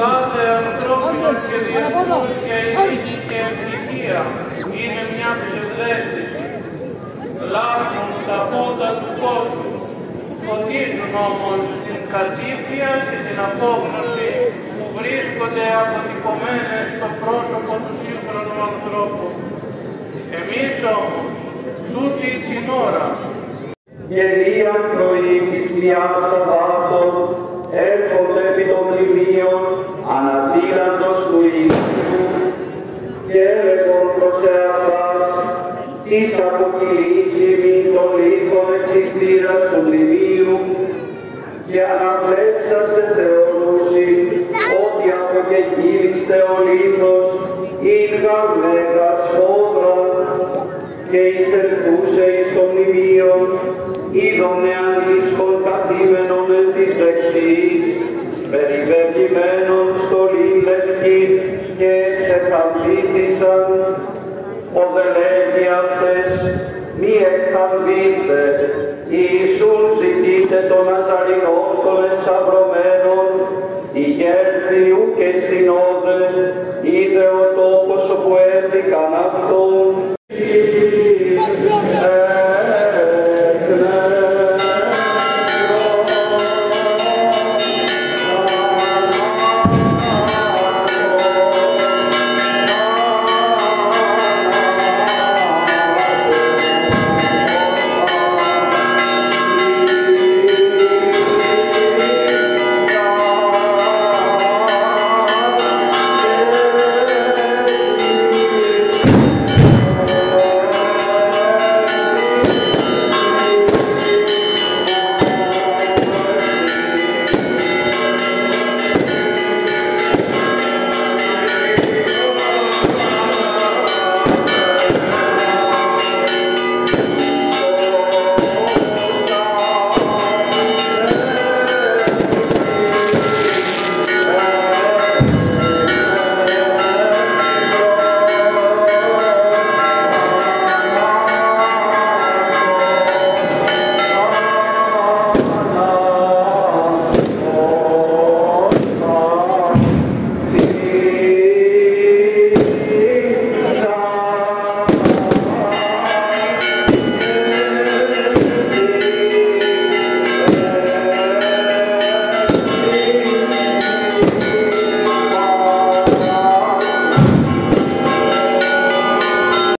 κάθε ανθρώπινο και διεθνούς και ειρήνη και ευτυχία είναι μια ψευδέστηση. Λάθος τα φόντα του κόσμου, φωτίζουν όμως την κατήφια και την απόγνωση που βρίσκονται αποτυπωμένες στο πρόσωπο του σύγχρονου ανθρώπου. Εμείς όμως, τούτη την ώρα, Γερία πρωί της μιας Σαββάτων και έλεγον προς εαυτάς της αποκυλήσιμη των λίθων εκ της θύρας του πλημμύου και αναβλέψαστε θεώρουση ότι αποκεκύλιστε ο λίθος ειν γαρμέγας φόδρα και εισελθούσε εις το μνημείο, είδομε αντίσκον καθήμενον εν της δεξιής, περιβεβλημένον στολήν λευκή και εξεθαμπήθησαν, ο δε λέγει αυτές, μη εκθαμπήστε, Ιησούν ζητείτε των Ναζαρινών των εσταυρωμένων, ηγέρθη ου και στην όδε, είδε ο τόπος όπου έρθηκαν αυτόν,